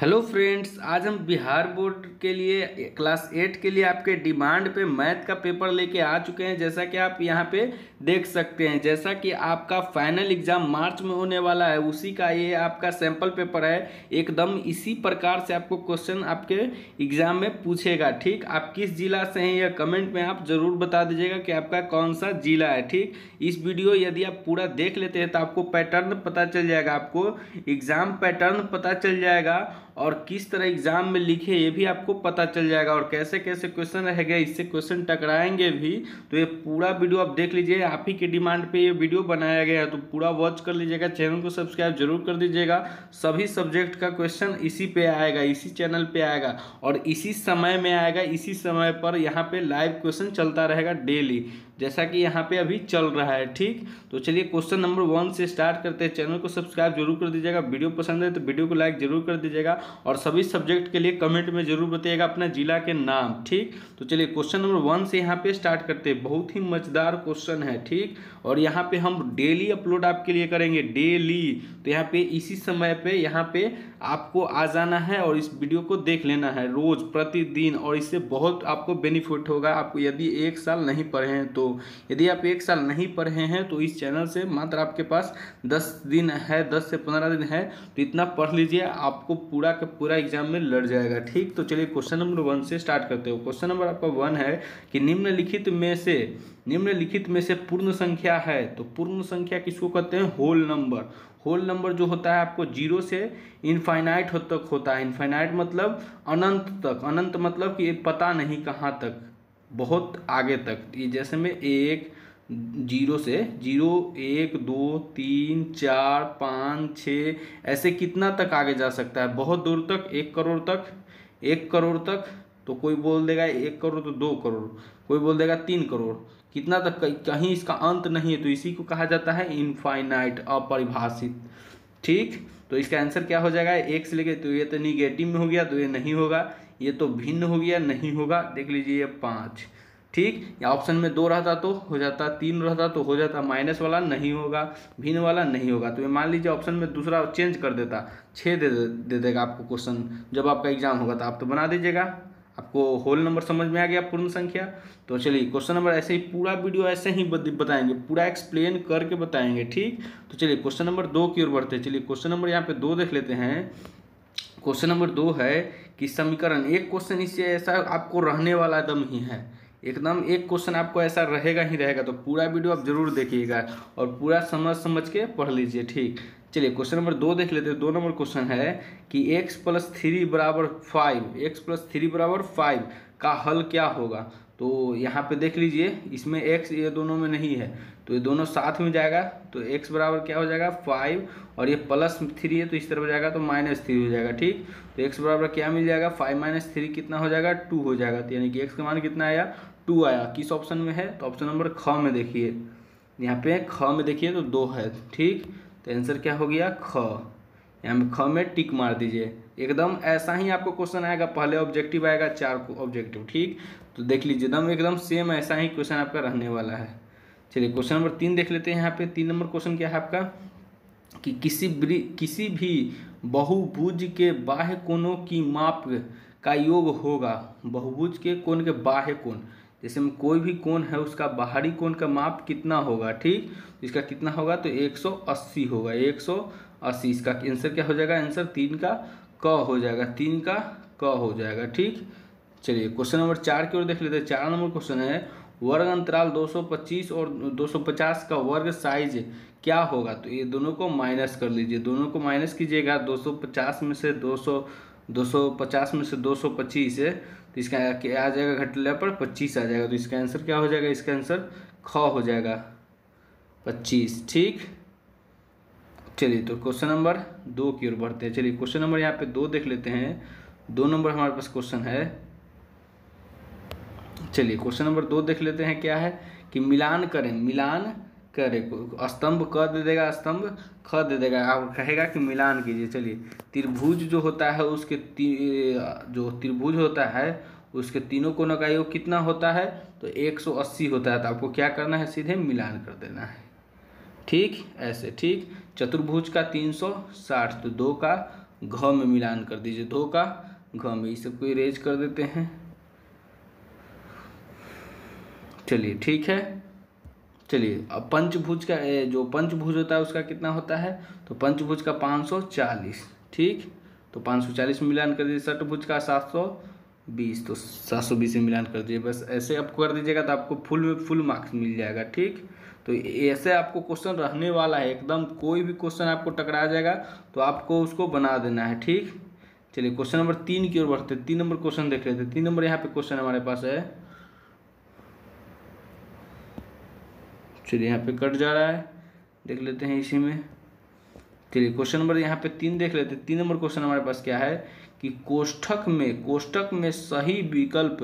Hello friends, आज हम Bihar board के लिए, क्लास एट के लिए आपके डिमांड पे मैथ का पेपर लेके आ चुके हैं, जैसा कि आप यहाँ पे देख सकते हैं। जैसा कि आपका फाइनल एग्ज़ाम मार्च में होने वाला है, उसी का ये आपका सैंपल पेपर है। एकदम इसी प्रकार से आपको क्वेश्चन आपके एग्ज़ाम में पूछेगा, ठीक? आप किस जिला से हैं, यह कमेंट में आप ज़रूर बता दीजिएगा कि आपका कौन सा जिला है, ठीक? इस वीडियो यदि आप पूरा देख लेते हैं तो आपको पैटर्न पता चल जाएगा, आपको एग्ज़ाम पैटर्न पता चल जाएगा। और किस तरह एग्ज़ाम में लिखे, ये भी आपको पता चल जाएगा। और कैसे कैसे क्वेश्चन रहेगा, इससे क्वेश्चन टकराएँगे भी तो ये पूरा वीडियो आप देख लीजिए। आप ही के डिमांड पे ये वीडियो बनाया गया है तो पूरा वॉच कर लीजिएगा। चैनल को सब्सक्राइब ज़रूर कर दीजिएगा। सभी सब्जेक्ट का क्वेश्चन इसी पे आएगा, इसी चैनल पर आएगा और इसी समय में आएगा। इसी समय पर यहाँ पर लाइव क्वेश्चन चलता रहेगा डेली जैसा कि यहाँ पे अभी चल रहा है, ठीक? तो चलिए क्वेश्चन नंबर वन से स्टार्ट करते हैं। चैनल को सब्सक्राइब ज़रूर कर दीजिएगा। वीडियो पसंद है तो वीडियो को लाइक ज़रूर कर दीजिएगा। और सभी सब्जेक्ट के लिए कमेंट में ज़रूर बताइएगा अपना जिला के नाम, ठीक? तो चलिए क्वेश्चन नंबर वन से यहाँ पे स्टार्ट करते हैं। बहुत ही मज़ेदार क्वेश्चन है, ठीक? और यहाँ पे हम डेली अपलोड आपके लिए करेंगे डेली तो यहाँ पे इसी समय पे यहाँ पे आपको आ जाना है और इस वीडियो को देख लेना है रोज, प्रतिदिन, और इससे बहुत आपको बेनिफिट होगा। आपको यदि एक साल नहीं पढ़े हैं तो यदि आप एक साल नहीं पढ़े हैं तो इस चैनल से मात्र आपके पास दस दिन है, दस से पंद्रह दिन है। तो इतना पढ़ लीजिए, आपको पूरा का पूरा एग्ज़ाम में लड़ जाएगा। ठीक? तो चलिए क्वेश्चन नंबर वन से स्टार्ट करते हो। क्वेश्चन नंबर आपका वन है कि निम्नलिखित में से, निम्नलिखित में से पूर्ण संख्या है तो पूर्ण संख्या किसको कहते हैं? होल नंबर होल नंबर जो होता है आपको ज़ीरो से इनफाइनाइट हो तक होता है। इनफाइनाइट मतलब अनंत तक। अनंत मतलब कि पता नहीं कहाँ तक, बहुत आगे तक। ये जैसे में एक ज़ीरो से, ज़ीरो, एक, दो, तीन, चार, पाँच छः ऐसे कितना तक आगे जा सकता है? बहुत दूर तक, एक करोड़ तक, एक करोड़ तक तो कोई बोल देगा एक करोड़ तो दो करोड़, कोई बोल देगा तीन करोड़। कितना तक कहीं इसका अंत नहीं है तो इसी को कहा जाता है इनफाइनाइट अपरिभाषित। ठीक? तो इसका आंसर क्या हो जाएगा? एक से लेके तो ये तो निगेटिव में हो गया तो ये नहीं होगा, ये तो भिन्न हो गया, नहीं होगा। देख लीजिए ये पाँच। ठीक? या ऑप्शन में दो रहता तो हो जाता, तीन रहता तो हो जाता माइनस वाला नहीं होगा, भिन्न वाला नहीं होगा। तो ये मान लीजिए ऑप्शन में दूसरा चेंज कर देता छः दे दे दे देगा आपको क्वेश्चन जब आपका एग्ज़ाम होगा तो आप तो बना दीजिएगा। आपको होल नंबर समझ में आ गया पूर्ण संख्या। तो चलिए क्वेश्चन नंबर ऐसे ही पूरा वीडियो ऐसे ही बताएँगे, पूरा एक्सप्लेन करके बताएँगे, ठीक? तो चलिए क्वेश्चन नंबर दो की ओर बढ़ते हैं। चलिए क्वेश्चन नंबर यहाँ पे दो देख लेते हैं। क्वेश्चन नंबर दो है कि समीकरण एक क्वेश्चन इससे ऐसा आपको रहने वाला एकदम ही है। एकदम एक क्वेश्चन आपको ऐसा रहेगा ही रहेगा तो पूरा वीडियो आप ज़रूर देखिएगा और पूरा समझ समझ के पढ़ लीजिए, ठीक? चलिए क्वेश्चन नंबर दो देख लेते हैं। दो नंबर क्वेश्चन है कि एक्स प्लस थ्री बराबर फाइव एक्स प्लस थ्री बराबर फाइव का हल क्या होगा? तो यहाँ पे देख लीजिए, इसमें एक्स ये दोनों में नहीं है। तो ये दोनों साथ में जाएगा तो एक्स बराबर क्या हो जाएगा? फाइव और ये प्लस थ्री है तो इस तरफ़ जाएगा तो माइनस थ्री हो जाएगा, ठीक? तो एक्स बराबर क्या मिल जाएगा? फाइव माइनस थ्री कितना हो जाएगा? टू हो जाएगा। तो यानी कि एक्स का मान कितना आया? टू आया। किस ऑप्शन में है? तो ऑप्शन नंबर ख में देखिए। यहाँ पे ख में देखिए तो दो है, ठीक? तो आंसर क्या हो गया? ख। यहाँ में ख में टिक मार दीजिए। एकदम ऐसा ही आपको क्वेश्चन आएगा, पहले ऑब्जेक्टिव आएगा, चार ऑब्जेक्टिव ठीक? तो देख लीजिए, एकदम एकदम सेम ऐसा ही क्वेश्चन आपका रहने वाला है। चलिए क्वेश्चन नंबर तीन देख लेते हैं यहाँ पे। तीन नंबर क्वेश्चन क्या है आपका? कि किसी किसी भी बहुभुज के बाह्य कोणों की माप का योग होगा। बहुभुज के कोण के बाह्य कोण जैसे में कोई भी कोण है, उसका बाहरी कोण का माप कितना होगा, ठीक? इसका कितना होगा? तो 180 होगा 180 इसका आंसर क्या हो जाएगा? आंसर तीन का क हो जाएगा तीन का, क हो जाएगा, ठीक? चलिए क्वेश्चन नंबर चार की ओर देख लेते हैं। चार नंबर क्वेश्चन है वर्ग अंतराल 225 और 250 का वर्ग साइज़ क्या होगा? तो ये दोनों को माइनस कर लीजिए। दोनों को माइनस कीजिएगा 250 में से 200 250 में से 225 है तो इसका क्या आ जाएगा? घटले पर 25 आ जाएगा। तो इसका आंसर क्या हो जाएगा? इसका आंसर ख हो जाएगा। 25 ठीक? चलिए तो क्वेश्चन नंबर दो की ओर बढ़ते हैं। चलिए क्वेश्चन नंबर यहाँ पे दो देख लेते हैं। दो नंबर हमारे पास क्वेश्चन है। चलिए क्वेश्चन नंबर दो देख लेते हैं क्या है? कि मिलान करें, मिलान करे। स्तंभ क दे देगा स्तंभ, ख दे देगा। आप कहेगा कि मिलान कीजिए। चलिए, त्रिभुज जो होता है, उसके जो त्रिभुज होता है, उसके तीनों कोनों का योग कितना होता है? तो 180 होता है। तो आपको क्या करना है? सीधे मिलान कर देना है। ठीक? ऐसे, ठीक? चतुर्भुज का 360 तो दो का घ में मिलान कर दीजिए, दो का घ में। इस सबको इरेज कर देते हैं। चलिए, ठीक है। चलिए, अब पंचभुज का जो पंचभुज होता है, उसका कितना होता है? तो पंचभुज का पाँच सौ चालीस, ठीक? तो पाँच सौ चालीस में मिलान कर दीजिए, षटभुज का सात सौ बीस तो सात सौ बीस में मिलान कर दीजिए। बस ऐसे आपको कर दीजिएगा तो आपको फुल में फुल मार्क्स मिल जाएगा, ठीक? तो ऐसे आपको क्वेश्चन रहने वाला है, एकदम कोई भी क्वेश्चन आपको टकरा जाएगा तो आपको उसको बना देना है, ठीक? चलिए क्वेश्चन नंबर तीन की ओर बढ़ते तीन नंबर क्वेश्चन देख लेते तीन नंबर यहाँ पे क्वेश्चन हमारे पास है। चलिए, यहाँ पे कट जा रहा है। देख लेते हैं इसी में। चलिए क्वेश्चन नंबर यहाँ पे तीन देख लेते हैं। तीन नंबर क्वेश्चन हमारे पास क्या है कि कोष्ठक में कोष्ठक में सही विकल्प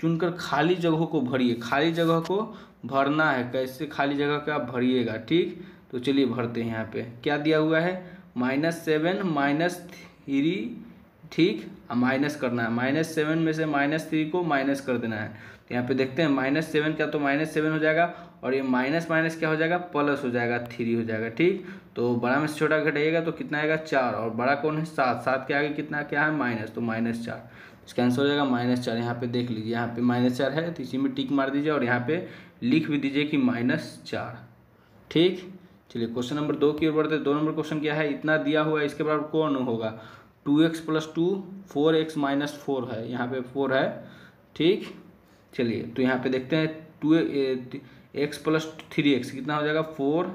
चुनकर खाली जगहों को भरिए। खाली जगह को भरना है, कैसे खाली जगह का आप भरिएगा, ठीक? तो चलिए भरते हैं यहाँ पे। क्या दिया हुआ है? माइनस सेवन, माइनस थ्री, ठीक? माइनस करना है। माइनस सेवन में से माइनस थ्री को माइनस कर देना है। तो यहाँ पे देखते हैं, माइनस सेवन क्या तो माइनस सेवन हो जाएगा और ये माइनस माइनस क्या हो जाएगा? प्लस हो जाएगा, थ्री हो जाएगा, ठीक? तो बड़ा में से छोटा घटाइएगा तो कितना आएगा? चार। और बड़ा कौन है? सात। सात के आगे कितना, क्या है? माइनस। तो माइनस चार। इसका आंसर हो जाएगा माइनस चार। यहाँ पे देख लीजिए, यहाँ पे माइनस चार है तो इसी में टिक मार दीजिए और यहाँ पे लिख भी दीजिए कि माइनस चार। ठीक? चलिए क्वेश्चन नंबर दो की ओर बढ़ते दो नंबर क्वेश्चन क्या है? इतना दिया हुआ है, इसके बराबर कौन होगा? Two X plus two four X minus four है। यहाँ पे फोर है। ठीक? चलिए तो यहाँ पे देखते हैं two X plus three X कितना हो जाएगा? फोर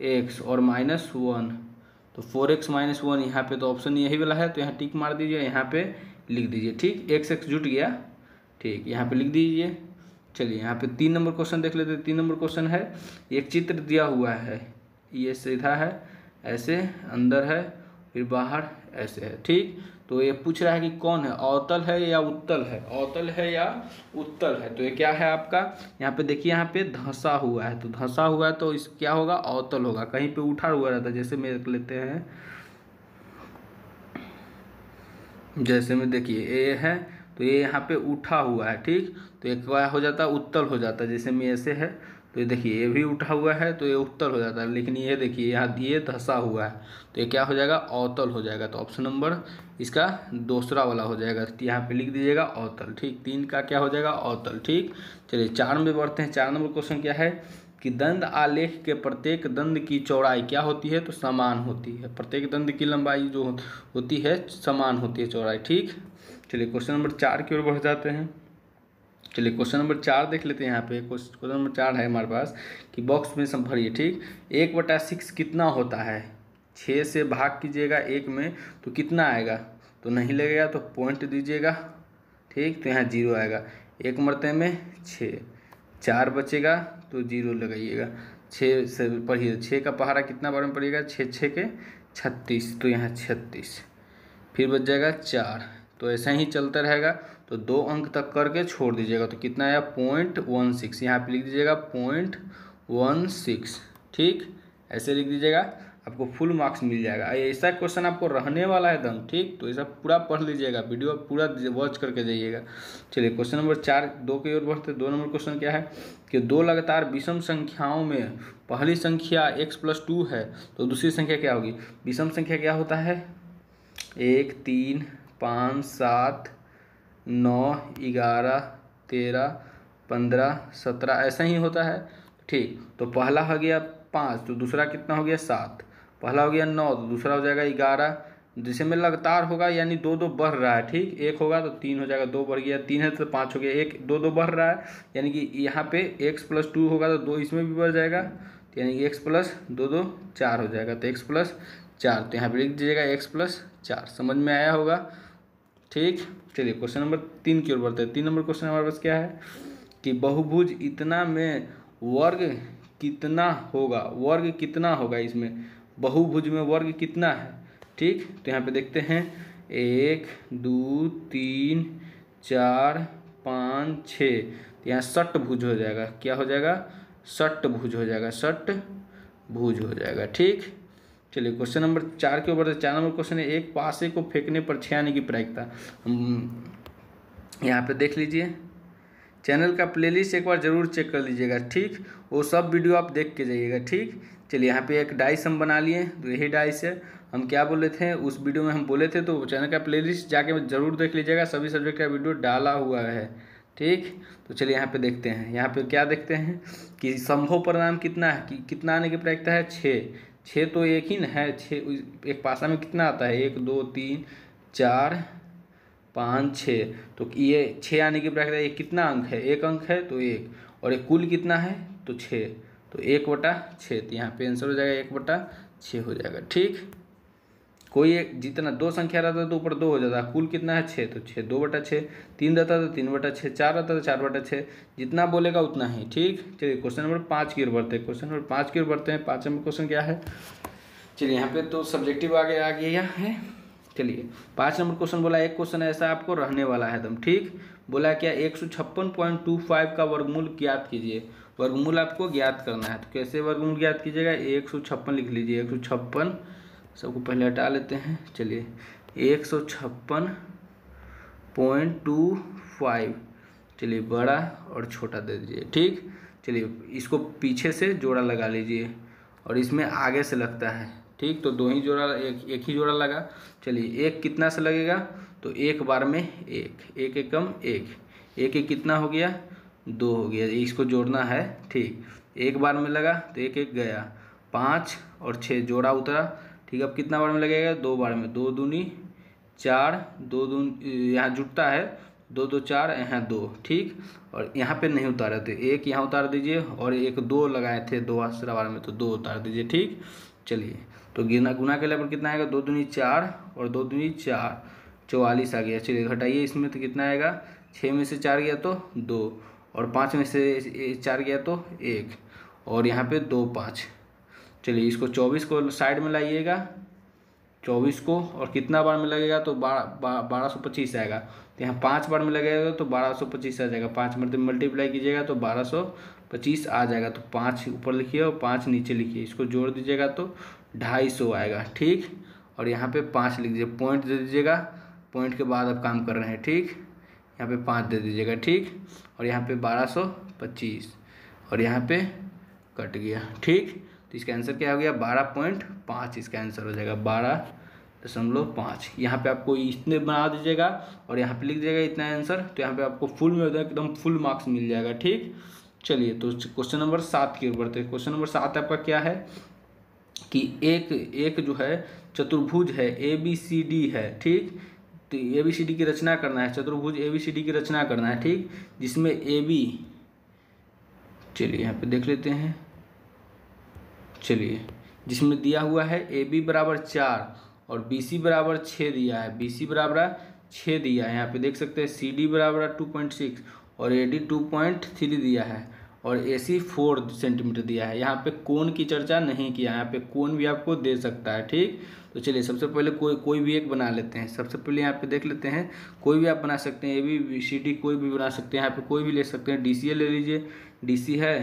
एक्स और माइनस वन तो फोर एक्स माइनस वन यहाँ पे तो ऑप्शन यही वाला है तो यहाँ टिक मार दीजिए। यहाँ पे लिख दीजिए, ठीक? एक्स एक्स जुट गया, ठीक? यहाँ पे लिख दीजिए। चलिए, यहाँ पे तीन नंबर क्वेश्चन देख लेते हैं। तीन नंबर क्वेश्चन है, एक चित्र दिया हुआ है। ये सीधा है, ऐसे अंदर है, फिर बाहर ऐसे है, ठीक? तो ये पूछ रहा है कि कौन है? अवतल है या उत्तल है? अवतल है या उत्तल है? तो ये क्या है आपका? यहाँ पे देखिए, यहाँ पे धंसा हुआ है। तो धंसा हुआ है तो इस क्या होगा? अवतल होगा। कहीं पे उठा हुआ रहता है, जैसे में लेते हैं। जैसे में देखिए, ए है तो ये यहाँ पे उठा हुआ है, ठीक? तो एक क्या हो जाता है उत्तल हो जाता है जैसे में ऐसे है तो ये देखिए, ये भी उठा हुआ है तो ये उत्तल हो जाता है, लेकिन ये देखिए, यहाँ ये धसा हुआ है तो ये क्या हो जाएगा, अवतल हो जाएगा तो ऑप्शन नंबर इसका दूसरा वाला हो जाएगा तो यहाँ पे लिख दीजिएगा अवतल, ठीक? तीन का क्या हो जाएगा, अवतल, ठीक? चलिए, चार में बढ़ते हैं, चार नंबर क्वेश्चन क्या है? कि दंड आलेख के प्रत्येक दंड की चौड़ाई क्या होती है? तो समान होती है। प्रत्येक दंड की लंबाई जो होती है, समान होती है चौड़ाई। ठीक? चलिए क्वेश्चन नंबर चार की ओर बढ़ जाते हैं। चलिए क्वेश्चन नंबर चार देख लेते हैं यहाँ पे। क्वेश्चन नंबर चार है हमारे पास कि बॉक्स में सब भरिए। ठीक? एक बटा सिक्स कितना होता है? छः से भाग कीजिएगा एक में तो कितना आएगा? तो नहीं लगेगा तो पॉइंट दीजिएगा। ठीक? तो यहाँ ज़ीरो आएगा। एक मरते में छः चार बचेगा तो ज़ीरो लगाइएगा। छः से पढ़िए छः का पहाड़ा कितना बार में पड़ेगा छः छः के छत्तीस तो यहाँ छत्तीस। फिर बच जाएगा चार। तो ऐसा ही चलता रहेगा। तो दो अंक तक करके छोड़ दीजिएगा। तो कितना आया? Point one six. यहाँ पर लिख दीजिएगा पॉइंट वन सिक्स। ठीक? ऐसे लिख दीजिएगा। आपको फुल मार्क्स मिल जाएगा। ऐसा क्वेश्चन आपको रहने वाला है एकदम ठीक? तो ऐसा पूरा पढ़ लीजिएगा वीडियो पूरा वॉच करके जाइएगा। चलिए क्वेश्चन नंबर चार, दो की ओर बढ़ते दो नंबर क्वेश्चन क्या है? कि दो लगातार विषम संख्याओं में, पहली संख्या एक्स प्लस टू है तो दूसरी संख्या क्या होगी? विषम संख्या क्या होता है? एक, तीन, पाँच, सात, नौ, ग्यारह, तेरह, पंद्रह, सत्रह, ऐसा ही होता है। ठीक तो पहला हो गया पाँच तो दूसरा कितना हो गया? सात। पहला हो गया नौ तो दूसरा हो जाएगा ग्यारह। जिसे में लगातार होगा, यानी दो दो बढ़ रहा है, ठीक? एक होगा तो तीन हो जाएगा, दो बढ़ गया, तीन है तो पाँच हो गया, एक, दो दो बढ़ रहा है, यानी कि यहाँ पे एक्स प्लस टू होगा तो दो इसमें भी बढ़ जाएगा तो यानी कि एक्स प्लस दो दो चार हो जाएगा तो एक्स प्लस चार तो यहाँ पे लिख दीजिएगा एक्स प्लस चार, समझ में आया होगा? ठीक? चलिए क्वेश्चन नंबर तीन की ओर बढ़ते हैं। तीन नंबर क्वेश्चन हमारे पास क्या है? कि बहुभुज इतना में वर्ग कितना होगा? वर्ग कितना होगा इसमें? बहुभुज में वर्ग कितना है? ठीक तो यहाँ पे देखते हैं। एक, दो, तीन, चार, पाँच, छः। तो यहाँ सट भुज हो जाएगा। क्या हो जाएगा? सट भुज हो जाएगा। सट भुज हो जाएगा। ठीक, चलिए क्वेश्चन नंबर चार के ऊपर चार नंबर क्वेश्चन है। एक पासे को फेंकने पर छः आने की प्रायिकता। हम यहाँ पे देख लीजिए। चैनल का प्लेलिस्ट एक बार ज़रूर चेक कर लीजिएगा, ठीक? वो सब वीडियो आप देख के जाइएगा, ठीक? चलिए, यहाँ पे एक डाइस हम बना लिए तो यही डाइस है। हम क्या बोले थे? उस वीडियो में हम बोले थे तो चैनल का प्लेलिस्ट जाके ज़रूर देख लीजिएगा, सभी सब्जेक्ट का वीडियो डाला हुआ है, ठीक? तो चलिए, यहाँ पे देखते हैं। यहाँ पे क्या देखते हैं कि संभव परिणाम कितना है, कि कितना आने की प्रायिकता है? छः। छः तो एक ही ना है, छः एक पासा में कितना आता है? एक, दो, तीन, चार पाँच, छः। तो ये छः आने की प्रायिकता ये कितना अंक है? एक अंक है तो एक। और एक कुल कितना है? तो छः। तो एक बटा छः। तो यहाँ पे आंसर हो जाएगा एक बटा छः हो जाएगा। ठीक? कोई एक, जितना दो संख्या रहता है तो ऊपर दो हो जाता है। कुल कितना है? छः। तो छः, दो बटा छः। तीन रहता तो तीन बटा छः। चार रहता तो चार बटा छः। जितना बोलेगा उतना ही। ठीक? चलिए क्वेश्चन नंबर पाँच की ओर बढ़ते हैं। क्वेश्चन नंबर पाँच की ओर बढ़ते हैं। पाँच नंबर क्वेश्चन क्या है? चलिए, यहाँ पे तो सब्जेक्टिव आगे आ गया है। चलिए पाँच नंबर क्वेश्चन बोला, एक क्वेश्चन ऐसा आपको रहने वाला है एकदम ठीक। बोला क्या एक सौ छप्पन पॉइंट टू फाइव का वर्गमूल ज्ञात कीजिए। वर्गमूल आपको ज्ञात करना है तो कैसे वर्गमूल ज्ञात कीजिएगा? एक सौ छप्पन लिख लीजिए, एक सौ छप्पन। सबको पहले हटा लेते हैं, चलिए। एक सौ छप्पन पॉइंट टू फाइव, चलिए बड़ा और छोटा दे दीजिए, ठीक। चलिए, इसको पीछे से जोड़ा लगा लीजिए, और इसमें आगे से लगता है। ठीक तो दो ही जोड़ा, एक एक ही जोड़ा लगा। चलिए, एक कितना से लगेगा? तो एक बार में एक एक एकम एक। एक एक कितना हो गया? दो हो गया। इसको जोड़ना है, ठीक। एक बार में लगा तो एक एक गया। पाँच और छः जोड़ा उतरा, ठीक। अब कितना बार में लगेगा? दो बार में। दो दूनी चार, दो दून, यहाँ जुटता है। दो दो, चार, यहाँ दो, ठीक। और यहाँ पे नहीं उतारे थे। एक यहाँ उतार दीजिए और एक दो लगाए थे दो आसरा बार में तो दो उतार दीजिए, ठीक। चलिए तो गिना गुना के लेवल कितना आएगा? दो दूनी चार और दो दूनी चार। चौवालीस आ गया। चलिए घटाइए इसमें तो कितना आएगा? छः में से चार गया तो दो और पाँच में से चार गया तो एक और यहाँ पे दो पाँच। चलिए इसको चौबीस को साइड में लाइएगा। चौबीस को और कितना बार में लगेगा? तो बारह बारह सौ पच्चीस आएगा। तो यहाँ पाँच बार में लगेगा तो बारह सौ पच्चीस आ जाएगा। पाँच मतलब मल्टीप्लाई कीजिएगा तो बारह सौ पच्चीस आ जाएगा। तो पाँच ऊपर लिखिए और पाँच नीचे लिखिए। इसको जोड़ दीजिएगा तो ढाई सौ आएगा, ठीक? और यहाँ पे पाँच लिख दीजिए पॉइंट दे दीजिएगा। पॉइंट के बाद अब काम कर रहे हैं, ठीक? यहाँ पे पाँच दे दीजिएगा, ठीक? और यहाँ पे बारह सौ पच्चीस। और यहाँ पे कट गया, ठीक? तो इसका आंसर क्या हो गया? बारह पॉइंट पाँच इसका आंसर हो जाएगा, बारह दशमलव पाँच। यहाँ पे आपको इतने बना दीजिएगा और यहाँ पे लिख दीजिएगा इतना आंसर तो यहाँ पे आपको फुल में एकदम फुल मार्क्स मिल जाएगा, ठीक? चलिए तो क्वेश्चन नंबर सात की ओर बढ़ते हैं। क्वेश्चन नंबर सात आपका क्या है? कि एक एक जो है चतुर्भुज है ए बी सी डी है, ठीक? तो ए बी सी डी की रचना करना है, चतुर्भुज ए बी सी डी की रचना करना है, ठीक? जिसमें ए बी चलिए यहाँ पे देख लेते हैं। चलिए, जिसमें दिया हुआ है ए बी बराबर चार और बी सी बराबर छः दिया है बी सी बराबर छः दिया है। यहाँ पे देख सकते हैं सी डी बराबर टू पॉइंट सिक्स और A D two point three दिया है। और ए सी फोर सेंटीमीटर दिया है। यहाँ पे कोण की चर्चा नहीं किया, यहाँ पे कोण भी आपको दे सकता है, ठीक? तो चलिए, सबसे पहले कोई कोई भी एक बना लेते हैं। सबसे पहले यहाँ पे देख लेते हैं, कोई भी आप बना सकते हैं ए बी सी डी कोई भी बना सकते हैं। यहाँ पे कोई भी ले सकते हैं। डी सी ए ले लीजिए। डी सी है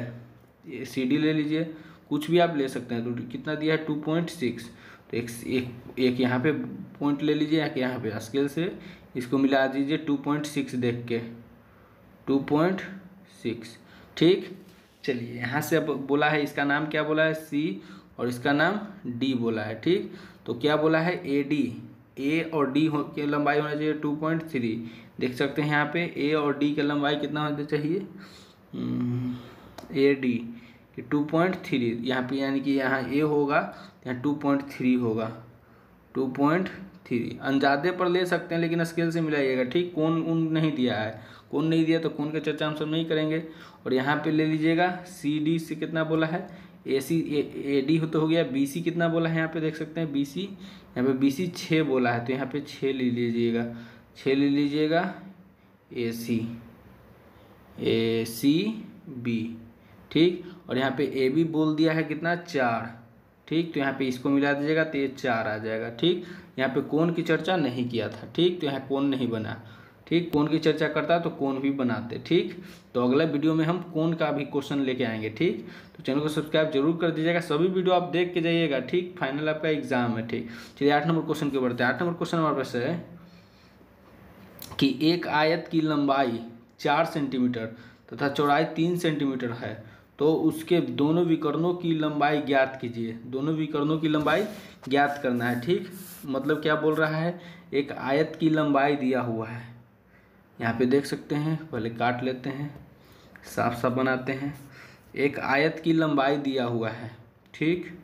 सी डी ले लीजिए। कुछ भी आप ले सकते हैं। तो कितना दिया है? टू पॉइंट सिक्स तो एक एक एक यहाँ पे पॉइंट ले लीजिए या यहाँ पे स्केल से। इसको मिला दीजिए टू पॉइंट सिक्स देख के। टू पॉइंट सिक्स ठीक? चलिए, यहाँ से अब बोला है, इसका नाम क्या बोला है? सी, और इसका नाम डी बोला है, ठीक? तो क्या बोला है? A D. ए और डी हो, की लंबाई होना चाहिए टू पॉइंट थ्री देख सकते हैं यहाँ पे, ए और डी की लंबाई कितना होना चाहिए? ए डी, कि टू पॉइंट थ्री यहाँ पे यानी कि यहाँ ए होगा, यहाँ टू पॉइंट थ्री होगा। टू पॉइंट थ्री अंजादे पर ले सकते हैं, लेकिन स्केल से मिलाइएगा, ठीक? कौन उन नहीं दिया है? कौन नहीं दिया तो कौन का चर्चा हम सब नहीं करेंगे। और यहाँ पे ले लीजिएगा सी डी से कितना बोला है? ए सी ए डी हो तो हो गया बी सी कितना बोला है यहाँ पे देख सकते हैं बी सी यहाँ पे बी सी छः बोला है तो यहाँ पे छः ले लीजिएगा। छः ले लीजिएगा ए सी ए सी बी ठीक? और यहाँ पे ए बी बोल दिया है कितना? चार, ठीक? तो यहाँ पे इसको मिला दीजिएगा तो ये चार आ जाएगा, ठीक? यहाँ पे कौन की चर्चा नहीं किया था, ठीक? तो यहाँ कौन नहीं बना। ठीक? कौन की चर्चा करता है तो कौन भी बनाते, ठीक? तो अगला वीडियो में हम कौन का भी क्वेश्चन लेके आएँगे, ठीक? तो चैनल को सब्सक्राइब ज़रूर कर दीजिएगा। सभी वीडियो आप देख के जाइएगा, ठीक? फाइनल आपका एग्ज़ाम है, ठीक? चलिए आठ नंबर क्वेश्चन के बढ़ते हैं। आठ नंबर क्वेश्चन हमारे पास है कि एक आयत की लंबाई चार सेंटीमीटर तथा चौड़ाई तीन सेंटीमीटर है तो उसके दोनों विकर्णों की लंबाई ज्ञात कीजिए। दोनों विकर्णों की लंबाई ज्ञात करना है, ठीक? मतलब क्या बोल रहा है? एक आयत की लंबाई दिया हुआ है। यहाँ पे देख सकते हैं, पहले काट लेते हैं साफ़ साफ़ बनाते हैं। एक आयत की लंबाई दिया हुआ है, ठीक?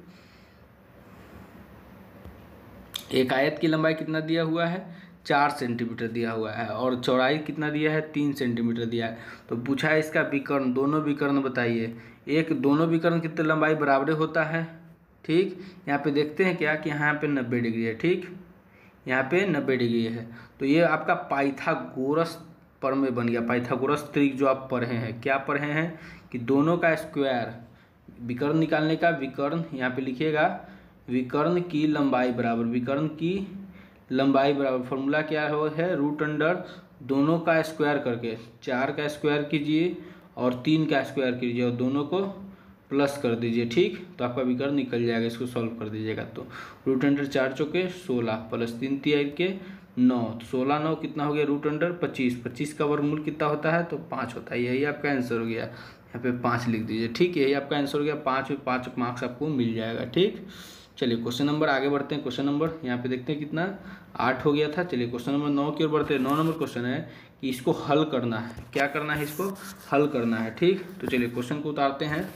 एक आयत की लंबाई कितना दिया हुआ है? चार सेंटीमीटर दिया हुआ है और चौड़ाई कितना दिया है? तीन सेंटीमीटर दिया है। तो पूछा है इसका विकर्ण, दोनों विकर्ण बताइए। एक, दोनों विकर्ण कितने लंबाई बराबर होता है? ठीक? यहाँ पे देखते हैं क्या कि यहाँ पे नब्बे डिग्री है, ठीक? यहाँ पे नब्बे डिग्री है। तो ये आपका पाइथागोरस पर में बन गया। पाइथागोरस त्रिक जो आप पढ़े हैं, क्या पढ़े हैं? कि दोनों का स्क्वायर, विकर्ण निकालने का विकर्ण, यहाँ पे लिखिएगा, विकर्ण की लंबाई बराबर, विकर्ण की लंबाई बराबर। फॉर्मूला क्या हो है? रूट अंडर दोनों का स्क्वायर करके, चार का स्क्वायर कीजिए और तीन का स्क्वायर कीजिए और दोनों को प्लस कर दीजिए, ठीक? तो आपका विकर्ण निकल जाएगा, इसको सॉल्व कर दीजिएगा। तो रूट अंडर चार चौके सोलह, प्लस तीन तिहाई के नौ। तो सोलह नौ कितना हो गया रूट अंडर पच्चीस। पच्चीस का वर्गमूल कितना होता है? तो पाँच होता है। यही आपका आंसर हो गया। यहाँ पे पाँच लिख दीजिए। ठीक है यही आपका आंसर हो गया। पाँच पाँच मार्क्स आपको मिल जाएगा। ठीक? चलिए क्वेश्चन नंबर आगे बढ़ते हैं। क्वेश्चन नंबर यहाँ पे देखते हैं कितना? आठ हो गया था। चलिए क्वेश्चन नंबर नौ की ओर बढ़ते हैं। नौ नंबर क्वेश्चन है कि इसको हल करना है। क्या करना है इसको? हल करना है। ठीक? तो चलिए क्वेश्चन को उतारते हैं।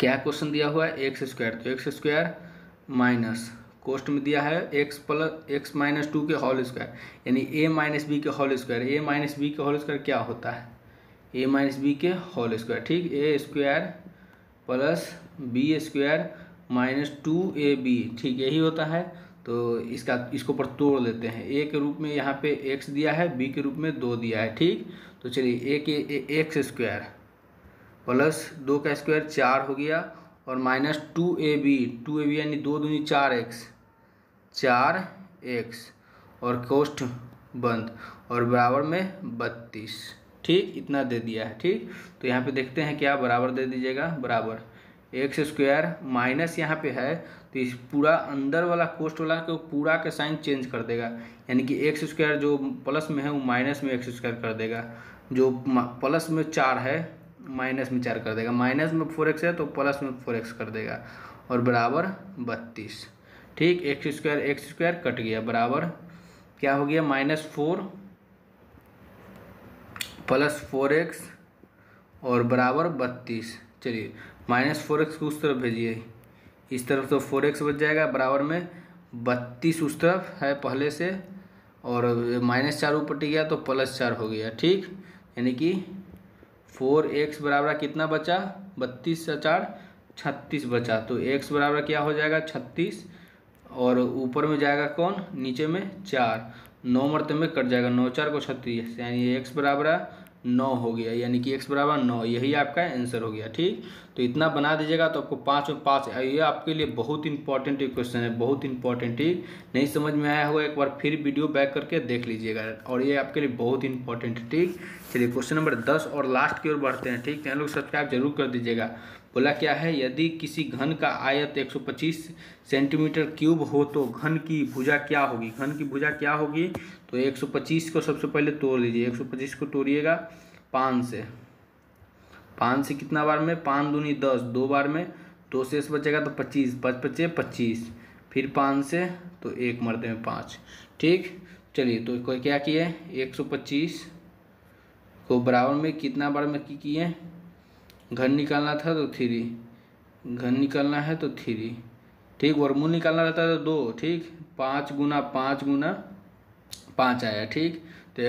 क्या क्वेश्चन दिया हुआ है? एक्स स्क्वायर तो एक्स स्क्वायर माइनस कोस्ट में दिया है X plus X minus two के होल स्क्वायर यानी ए माइनस बी के whole square A minus B के होल स्क्वायर क्या होता है? ए माइनस बी के होल स्क्वायर ठीक? A square plus B square minus two A B ठीक, यही होता है। तो इसका, इसको पर तोड़ लेते हैं। ए के रूप में यहाँ पे एक्स दिया है बी के रूप में दो दिया है। ठीक? तो चलिए ए के एक्स स्क्वायर प्लस दो का स्क्वायर चार हो गया। और minus two A B, two A B यानी दो दूनी चार एक्स चार एक्स और कोष्ठ बंद और बराबर में बत्तीस। ठीक, इतना दे दिया है, ठीक? तो यहाँ पे देखते हैं क्या बराबर दे दीजिएगा, बराबर। एक्स स्क्वायर माइनस यहाँ पे है तो इस पूरा अंदर वाला कोस्ट वाला को पूरा का साइन चेंज कर देगा। यानी कि एक्स स्क्वायर जो प्लस में है, वो माइनस में एक्स स्क्वायर कर देगा। जो प्लस में चार है माइनस में चार कर देगा। माइनस में फोर एक्स है तो प्लस में फोर एक्स कर देगा। और बराबर बत्तीस। ठीक X square X square cut गया। बराबर क्या हो गया? Minus four plus four X और बराबर बत्तीस। चलिए, माइनस फोर एक्स को उस तरफ़ भेजिए। इस तरफ़ तो फोर एक्स बच जाएगा। बराबर में बत्तीस उस तरफ़ है पहले से। और माइनस चार ऊपर टिक गया तो प्लस चार हो गया। ठीक, यानी कि फोर एक्स बराबर कितना बचा? बत्तीस से चार, छत्तीस बचा। तो एक्स बराबर क्या हो जाएगा? छत्तीस। और ऊपर में जाएगा कौन? नीचे में चार। नौ मरते में कट जाएगा। नौ चार को छत्तीस। यानी एक्स बराबर नौ हो गया, यानी कि एक्स बराबर नौ, यही आपका आंसर हो गया, ठीक? तो इतना बना दीजिएगा तो आपको पाँच में पाँच ये आपके लिए बहुत इंपॉर्टेंट एक क्वेश्चन है, बहुत इंपॉर्टेंट ही। नहीं समझ में आया होगा, एक बार फिर वीडियो बैक करके देख लीजिएगा, और ये आपके लिए बहुत इंपॉर्टेंट ठीक? चलिए क्वेश्चन नंबर दस, और लास्ट की ओर बढ़ते हैं, ठीक? चैनल को सब्सक्राइब ज़रूर कर दीजिएगा। बोला, क्या है, यदि किसी घन का आयत 125 सेंटीमीटर क्यूब हो तो घन की भुजा क्या होगी? घन की भुजा क्या होगी? तो 125 को सबसे पहले तोड़ लीजिए 125 को तोड़िएगा पाँच से। पाँच से कितना बार में? पाँच दूनी दस, दो बार में। दो से बचेगा तो पच्चीस, पच पचे पच्चीस। फिर पाँच से तो एक मरते में पाँच। ठीक? चलिए तो क्या किए? एक सौ पच्चीस को बराबर में कितना बार में किए? घन निकालना था तो थ्री, घन निकालना है तो थ्री, ठीक? वर्मूल निकालना रहता है तो दो, ठीक? पाँच गुना पाँच गुना पाँच आया, ठीक? तो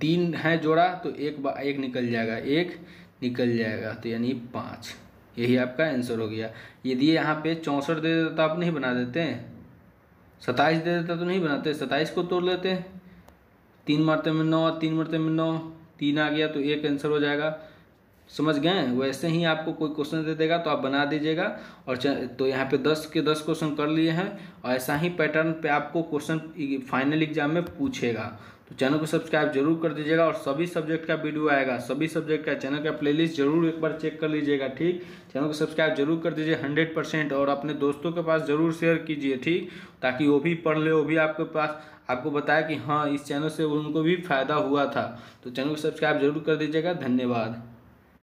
तीन है जोड़ा तो एक बा, एक निकल जाएगा, एक निकल जाएगा तो यानी पाँच। यही आपका आंसर हो गया। यदि यहाँ पे चौंसठ दे देता तो आप नहीं बना देते। हैं सत्ताईस दे देता तो नहीं बनाते। सत्ताईस को तोड़ लेते। हैं तीन मरते में नौ, तीन मरते में नौ, तीन आ गया तो एक आंसर हो जाएगा। समझ गए? वैसे ही आपको कोई क्वेश्चन दे देगा तो आप बना दीजिएगा। और तो यहाँ पे दस के दस क्वेश्चन कर लिए हैं और ऐसा ही पैटर्न पे आपको क्वेश्चन फाइनल एग्ज़ाम में पूछेगा। तो चैनल को सब्सक्राइब ज़रूर कर दीजिएगा और सभी सब्जेक्ट का वीडियो आएगा। सभी सब्जेक्ट का चैनल का प्लेलिस्ट ज़रूर एक बार चेक कर लीजिएगा, ठीक? चैनल को सब्सक्राइब ज़रूर कर दीजिए हंड्रेड परसेंट और अपने दोस्तों के पास ज़रूर शेयर कीजिए, ठीक? ताकि वो भी पढ़ ले, वो भी आपके पास, आपको बताया कि हाँ इस चैनल से उनको भी फ़ायदा हुआ था। तो चैनल को सब्सक्राइब ज़रूर कर दीजिएगा। धन्यवाद।